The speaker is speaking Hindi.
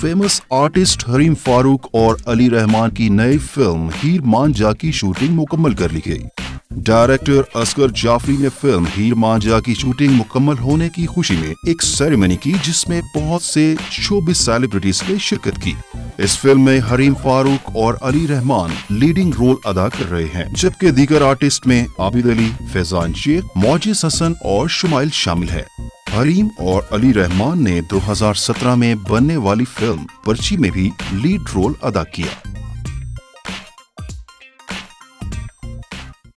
फ़ेमस आर्टिस्ट हरीम फारूक और अली रहमान की नई फ़िल्म हीर मांझा की शूटिंग मुकम्मल कर ली गई। डायरेक्टर असगर जाफरी ने फ़िल्म हीर मांझा की शूटिंग मुकम्मल होने की खुशी में एक सेरेमनी की, जिसमें बहुत से शोबिस सेलिब्रिटीज ने शिरकत की। इस फ़िल्म में हरीम फारूक और अली रहमान लीडिंग रोल अदा कर रहे हैं, जबकि दीगर आर्टिस्ट में आबिद अली, फैजान शेख मोजिस हसन और शुमाइल शामिल है। हरीम और अली रहमान ने 2017 में बनने वाली फ़िल्म पर्ची में भी लीड रोल अदा किया।